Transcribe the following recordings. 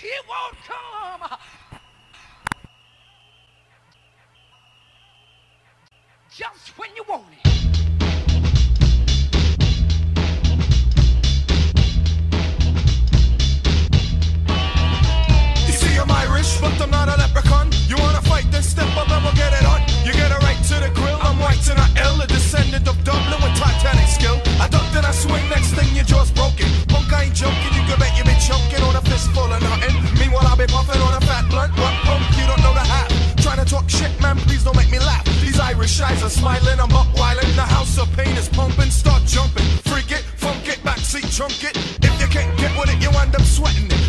It won't come. Just when you want it. please don't make me laugh. These Irish eyes are smiling, I'm up whiling. The house of pain is pumping, start jumping. Freak it, funk it, backseat trunk it. If you can't get with it, you wind up sweating it.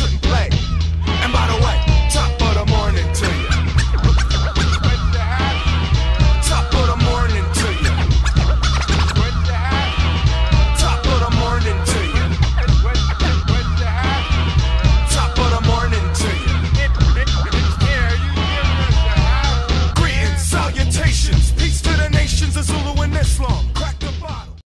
shouldn't play. And by the way, top of the morning to you. Top of the morning to you. Top of the morning to you. Top of the morning to you. Greetings, salutations, peace to the nations Azulu and Islam.